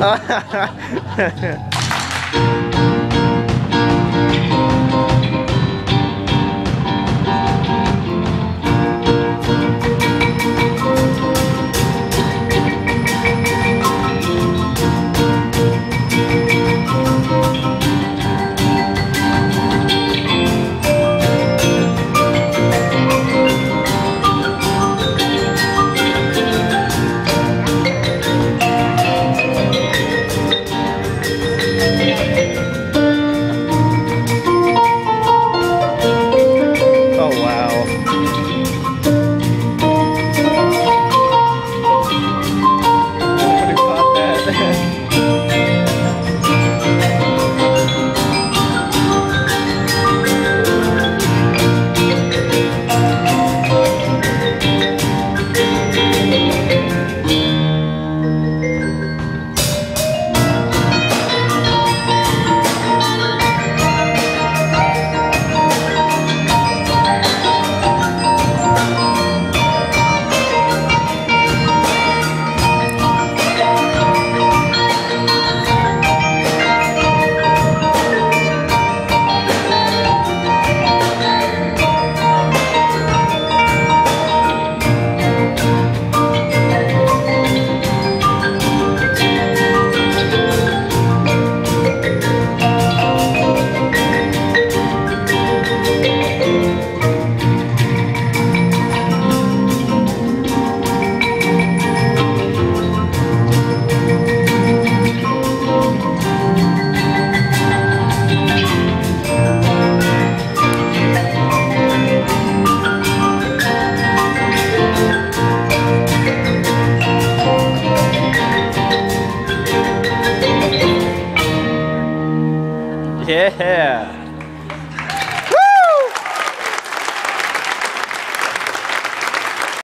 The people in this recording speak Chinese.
啊哈哈哈哈 Yeah.